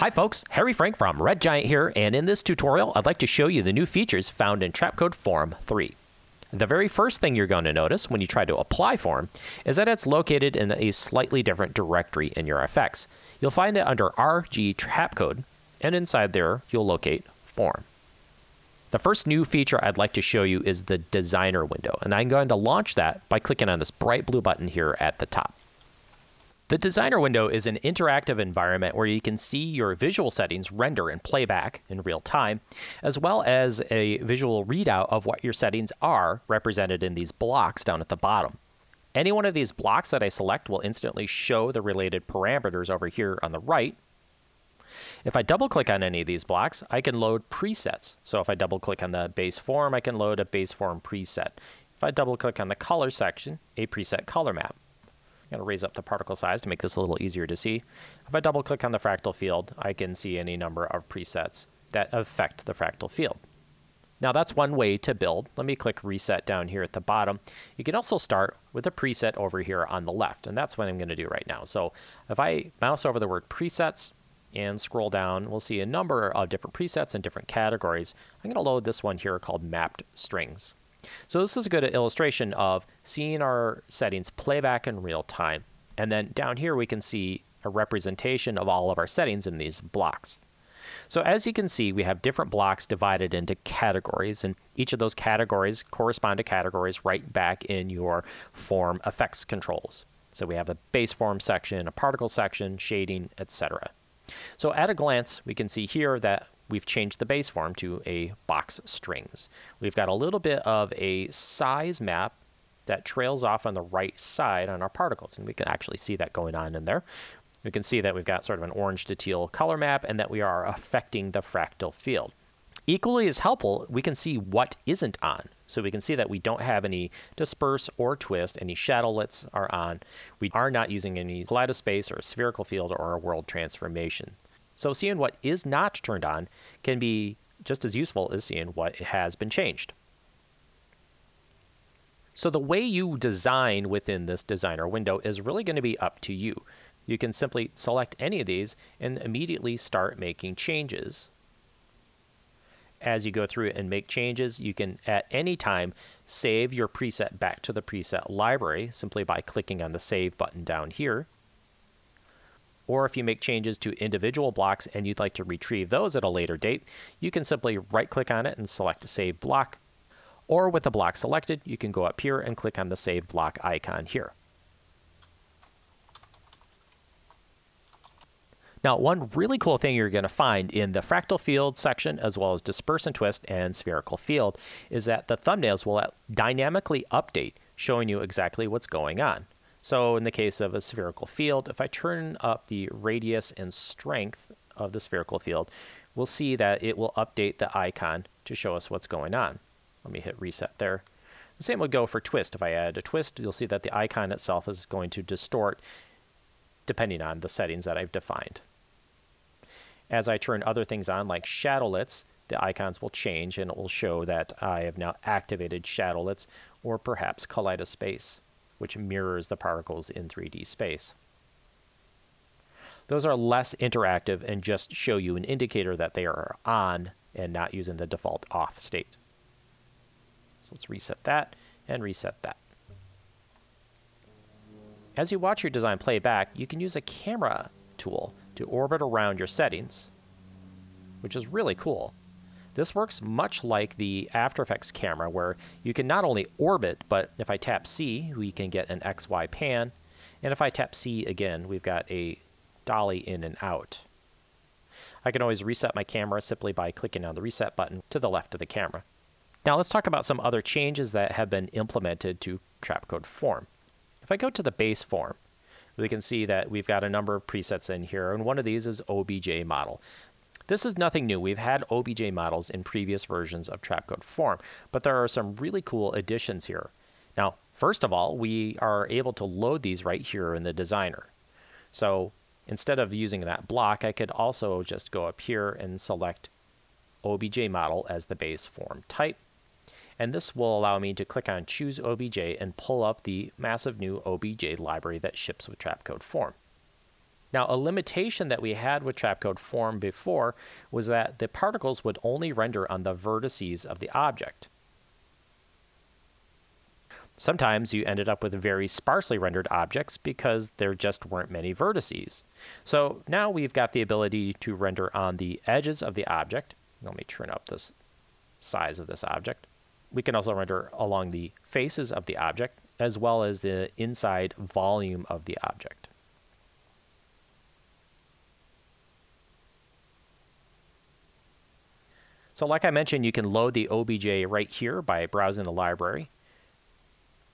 Hi folks, Harry Frank from Red Giant here, and in this tutorial I'd like to show you the new features found in Trapcode Form 3. The very first thing you're going to notice when you try to apply Form is that it's located in a slightly different directory in your FX. You'll find it under RG Trapcode, and inside there you'll locate Form. The first new feature I'd like to show you is the Designer window, and I'm going to launch that by clicking on this bright blue button here at the top. The designer window is an interactive environment where you can see your visual settings render and playback in real time, as well as a visual readout of what your settings are represented in these blocks down at the bottom. Any one of these blocks that I select will instantly show the related parameters over here on the right. If I double click on any of these blocks, I can load presets. So if I double click on the base form, I can load a base form preset. If I double click on the color section, a preset color map. I'm going to raise up the particle size to make this a little easier to see. If I double click on the fractal field, I can see any number of presets that affect the fractal field. Now that's one way to build. Let me click reset down here at the bottom. You can also start with a preset over here on the left, and that's what I'm going to do right now. So if I mouse over the word presets and scroll down, we'll see a number of different presets in different categories. I'm going to load this one here called mapped strings. So this is a good illustration of seeing our settings playback in real time. And then down here we can see a representation of all of our settings in these blocks. So as you can see, we have different blocks divided into categories, and each of those categories correspond to categories right back in your form effects controls. So we have a base form section, a particle section, shading, etc. So at a glance, we can see here that we've changed the base form to a box strings. We've got a little bit of a size map that trails off on the right side on our particles, and we can actually see that going on in there. We can see that we've got sort of an orange to teal color map and that we are affecting the fractal field. Equally as helpful, we can see what isn't on. So we can see that we don't have any disperse or twist, any shadowlets are on. We are not using any kaleidospace or a spherical field or a world transformation. So seeing what is not turned on can be just as useful as seeing what has been changed. So the way you design within this designer window is really going to be up to you. You can simply select any of these and immediately start making changes. As you go through and make changes, you can at any time save your preset back to the preset library simply by clicking on the Save button down here. Or if you make changes to individual blocks and you'd like to retrieve those at a later date, you can simply right click on it and select Save Block. Or with the block selected, you can go up here and click on the Save Block icon here. Now, one really cool thing you're going to find in the fractal field section, as well as disperse and twist and spherical field, is that the thumbnails will dynamically update, showing you exactly what's going on. So in the case of a spherical field, if I turn up the radius and strength of the spherical field, we'll see that it will update the icon to show us what's going on. Let me hit reset there. The same would go for twist. If I add a twist, you'll see that the icon itself is going to distort depending on the settings that I've defined. As I turn other things on, like shadowlets, the icons will change and it will show that I have now activated shadowlets or perhaps kaleidospace which mirrors the particles in 3D space. Those are less interactive and just show you an indicator that they are on and not using the default off state. So let's reset that and reset that. As you watch your design playback, you can use a camera tool to orbit around your settings, which is really cool. This works much like the After Effects camera where you can not only orbit, but if I tap C, we can get an XY pan. And if I tap C again, we've got a dolly in and out. I can always reset my camera simply by clicking on the reset button to the left of the camera. Now let's talk about some other changes that have been implemented to Trapcode form. If I go to the base form, we can see that we've got a number of presets in here, and one of these is OBJ model. This is nothing new. We've had OBJ models in previous versions of Trapcode Form, but there are some really cool additions here. Now, first of all, we are able to load these right here in the designer. So instead of using that block, I could also just go up here and select OBJ model as the base form type. And this will allow me to click on choose OBJ and pull up the massive new OBJ library that ships with Trapcode Form. Now, a limitation that we had with Trapcode Form before was that the particles would only render on the vertices of the object. Sometimes you ended up with very sparsely rendered objects because there just weren't many vertices. So now we've got the ability to render on the edges of the object. Let me turn up this size of this object. We can also render along the faces of the object as well as the inside volume of the object. So like I mentioned, you can load the OBJ right here by browsing the library.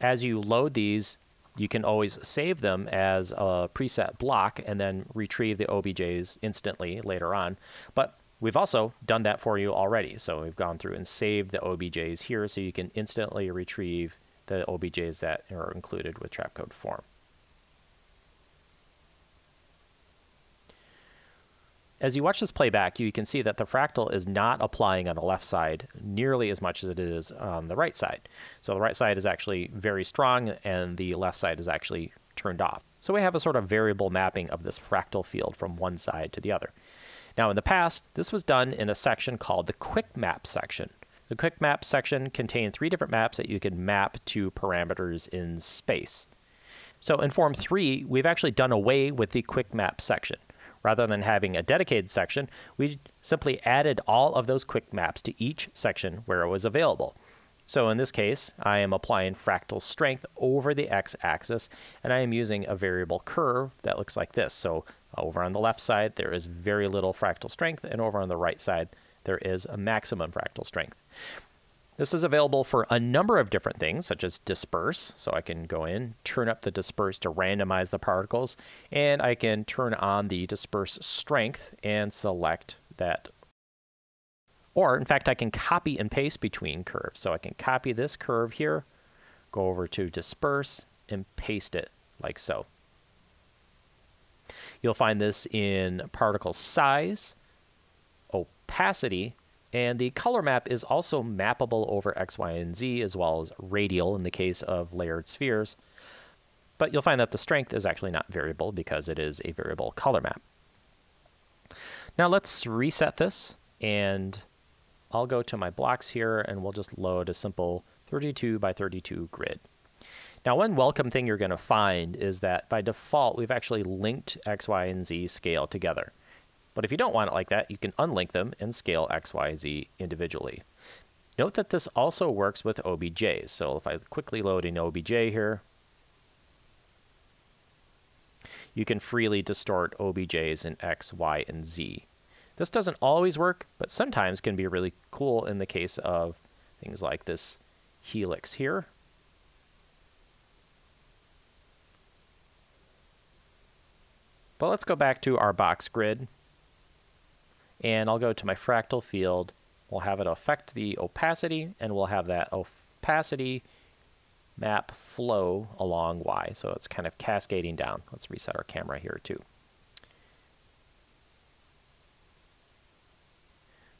As you load these, you can always save them as a preset block and then retrieve the OBJs instantly later on. But we've also done that for you already. So we've gone through and saved the OBJs here so you can instantly retrieve the OBJs that are included with Trapcode form. As you watch this playback, you can see that the fractal is not applying on the left side nearly as much as it is on the right side. So the right side is actually very strong and the left side is actually turned off. So we have a sort of variable mapping of this fractal field from one side to the other. Now in the past, this was done in a section called the quick map section. The quick map section contained three different maps that you could map to parameters in space. So in Form 3, we've actually done away with the quick map section. Rather than having a dedicated section, we simply added all of those quick maps to each section where it was available. So in this case, I am applying fractal strength over the x-axis, and I am using a variable curve that looks like this. So over on the left side, there is very little fractal strength, and over on the right side, there is a maximum fractal strength. This is available for a number of different things, such as disperse. So I can go in, turn up the disperse to randomize the particles, and I can turn on the disperse strength and select that. Or, in fact, I can copy and paste between curves. So I can copy this curve here, go over to disperse, and paste it like so. You'll find this in particle size, opacity, and the color map is also mappable over X, Y, and Z, as well as radial in the case of layered spheres. But you'll find that the strength is actually not variable because it is a variable color map. Now let's reset this, and I'll go to my blocks here, and we'll just load a simple 32 by 32 grid. Now, one welcome thing you're going to find is that by default, we've actually linked X, Y, and Z scale together. But if you don't want it like that, you can unlink them and scale X, Y, Z individually. Note that this also works with OBJs. So if I quickly load an OBJ here, you can freely distort OBJs in X, Y, and Z. This doesn't always work, but sometimes can be really cool in the case of things like this helix here. But let's go back to our box grid and I'll go to my fractal field. We'll have it affect the opacity, and we'll have that opacity map flow along Y. So it's kind of cascading down. Let's reset our camera here too.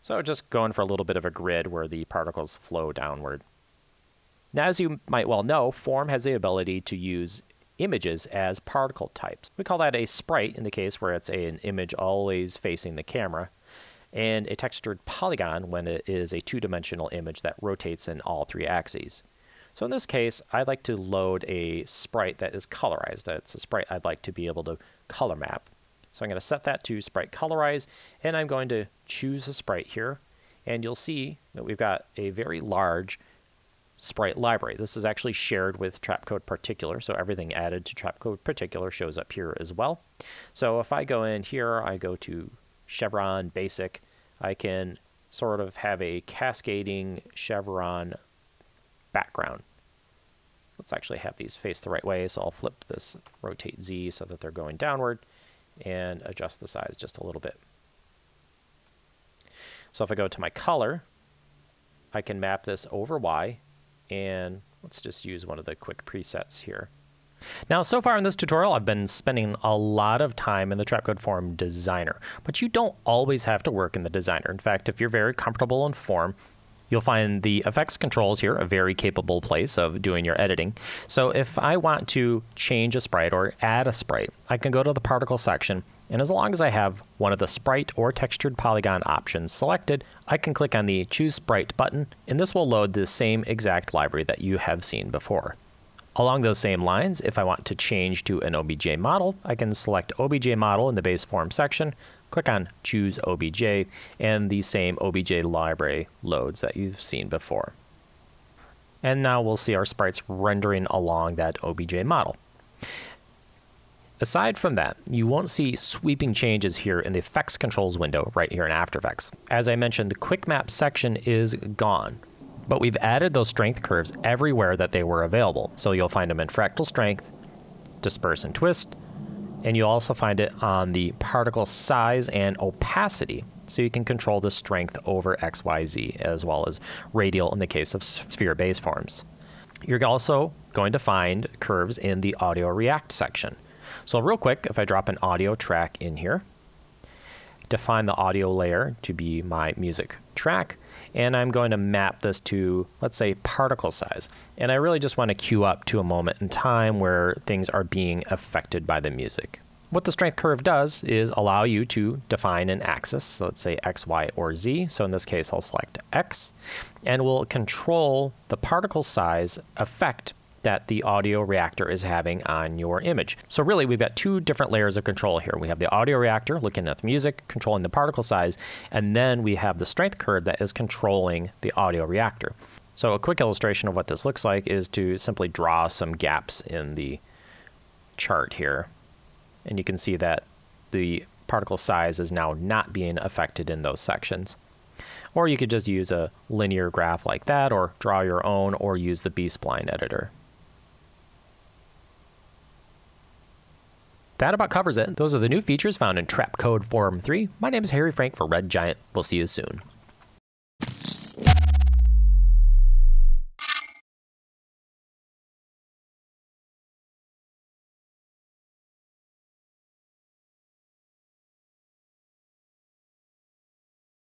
So just going for a little bit of a grid where the particles flow downward. Now, as you might well know, Form has the ability to use images as particle types. We call that a sprite in the case where it's a, an image always facing the camera and a textured polygon when it is a two-dimensional image that rotates in all three axes. So in this case, I'd like to load a sprite that is colorized. It's a sprite I'd like to be able to color map. So I'm going to set that to sprite colorize, and I'm going to choose a sprite here, and you'll see that we've got a very large sprite library. This is actually shared with Trapcode Particular, so everything added to Trapcode Particular shows up here as well. So if I go in here, I go to chevron basic, I can sort of have a cascading chevron background. Let's actually have these face the right way, so I'll flip this rotate Z so that they're going downward and adjust the size just a little bit. So if I go to my color, I can map this over Y, and let's just use one of the quick presets here. Now, so far in this tutorial, I've been spending a lot of time in the Trapcode Form Designer, but you don't always have to work in the Designer. In fact, if you're very comfortable in Form, You'll find the effects controls here a very capable place of doing your editing. So if I want to change a sprite or add a sprite, I can go to the particle section and as long as I have one of the sprite or textured polygon options selected, I can click on the choose sprite button and this will load the same exact library that you have seen before. Along those same lines, if I want to change to an OBJ model, I can select OBJ model in the base form section, click on choose OBJ, and the same OBJ library loads that you've seen before. And now we'll see our sprites rendering along that OBJ model. Aside from that, you won't see sweeping changes here in the effects controls window right here in After Effects. As I mentioned, the quick map section is gone, but we've added those strength curves everywhere that they were available. So you'll find them in fractal strength, disperse and twist, and you'll also find it on the particle size and opacity. So you can control the strength over XYZ as well as radial in the case of sphere base forms. You're also going to find curves in the audio react section. So real quick, if I drop an audio track in here, define the audio layer to be my music track, and I'm going to map this to, let's say, particle size. And I really just want to queue up to a moment in time where things are being affected by the music. What the strength curve does is allow you to define an axis, so let's say x, y, or z. So in this case, I'll select x, and we'll control the particle size effect that the audio reactor is having on your image. So really, we've got two different layers of control here. We have the audio reactor looking at the music, controlling the particle size, and then we have the strength curve that is controlling the audio reactor. So a quick illustration of what this looks like is to simply draw some gaps in the chart here. And you can see that the particle size is now not being affected in those sections. Or you could just use a linear graph like that, or draw your own, or use the B-spline editor. That about covers it. Those are the new features found in Trapcode Form 3. My name is Harry Frank for Red Giant. We'll see you soon.